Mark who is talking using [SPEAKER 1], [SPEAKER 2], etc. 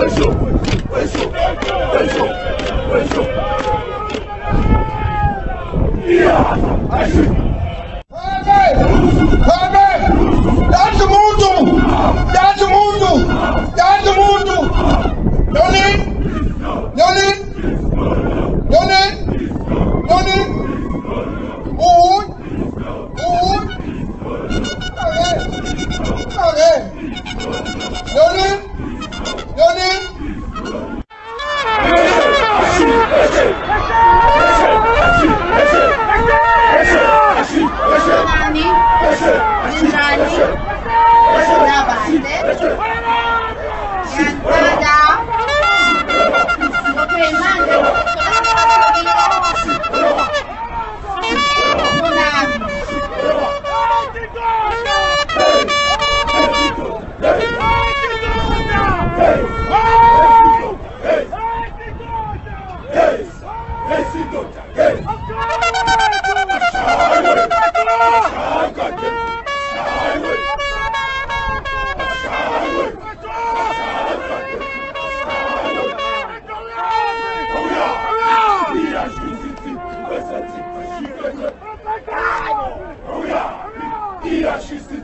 [SPEAKER 1] Let's go! Yönelim! Yönelim!
[SPEAKER 2] Basta! Basta! Атака! Ура! И расисты!